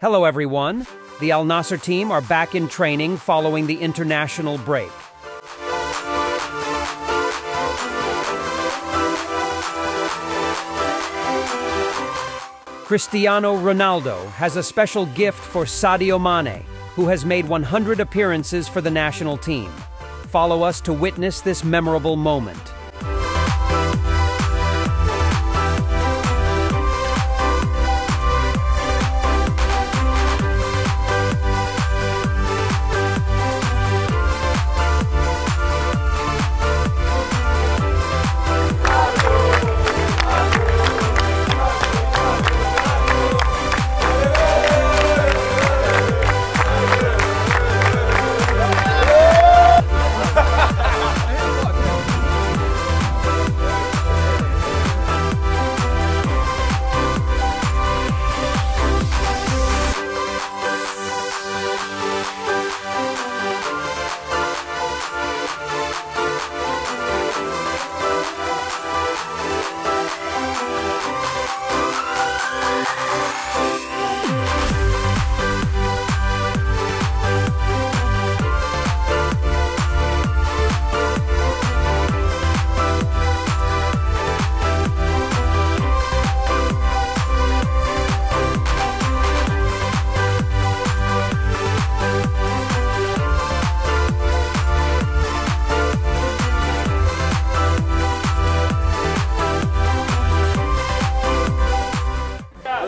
Hello, everyone. The Al Nassr team are back in training following the international break. Cristiano Ronaldo has a special gift for Sadio Mané, who has made 100 appearances for the national team. Follow us to witness this memorable moment.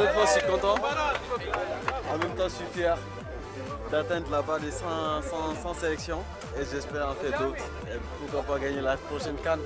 Honnêtement, je suis content. En même temps, je suis fier d'atteindre 100, 100 100 sélections et j'espère en faire d'autres. Et pourquoi pas gagner la prochaine canne.